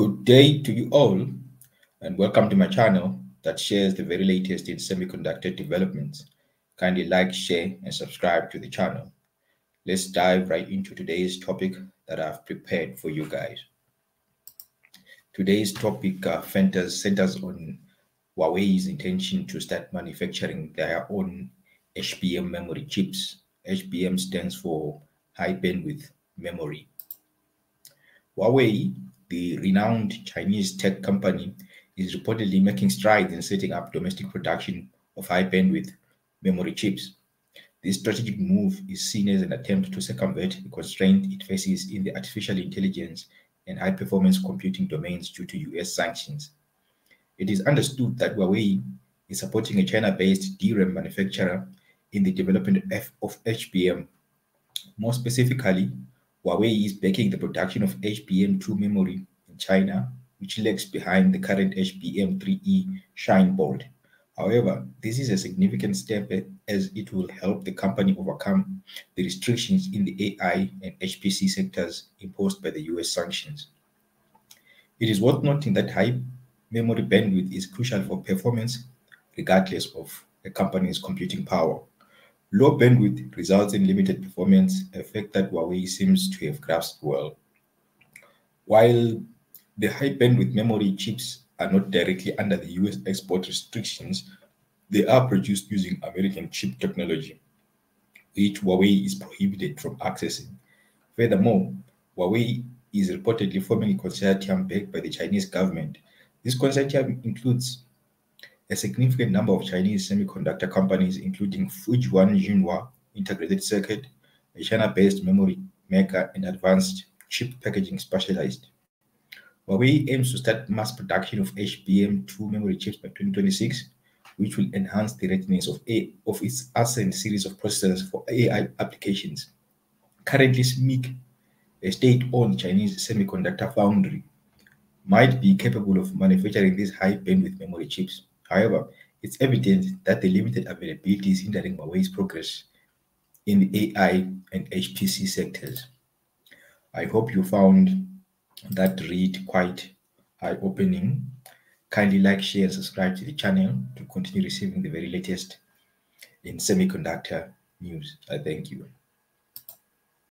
Good day to you all, and welcome to my channel that shares the very latest in semiconductor developments. Kindly like, share, and subscribe to the channel. Let's dive right into today's topic that I've prepared for you guys. Today's topic uh, centers, centers on Huawei's intention to start manufacturing their own HBM memory chips. HBM stands for High Bandwidth Memory. Huawei the renowned Chinese tech company is reportedly making strides in setting up domestic production of high bandwidth memory chips. This strategic move is seen as an attempt to circumvent the constraint it faces in the artificial intelligence and high performance computing domains due to US sanctions. It is understood that Huawei is supporting a China based DRAM manufacturer in the development of HBM. More specifically, Huawei is backing the production of HBM2 memory in China, which lags behind the current HBM3E Shinebolt. However, this is a significant step as it will help the company overcome the restrictions in the AI and HPC sectors imposed by the US sanctions. It is worth noting that high memory bandwidth is crucial for performance regardless of a company's computing power. Low bandwidth results in limited performance, a fact that Huawei seems to have grasped well. While the high bandwidth memory chips are not directly under the US export restrictions, they are produced using American chip technology, which Huawei is prohibited from accessing. Furthermore, Huawei is reportedly forming a consortium backed by the Chinese government. This consortium includes a significant number of Chinese semiconductor companies, including Fujian Jinhua Integrated Circuit, a China-based memory maker and advanced chip packaging specialized. Huawei aims to start mass production of HBM2 memory chips by 2026, which will enhance the readiness of, a, of its Ascend series of processors for AI applications. Currently, SMIC, a state-owned Chinese semiconductor foundry, might be capable of manufacturing these high bandwidth memory chips. However, it's evident that the limited availability is hindering Huawei's progress in the AI and HPC sectors. I hope you found that read quite eye-opening. Kindly like, share, and subscribe to the channel to continue receiving the very latest in semiconductor news. I thank you.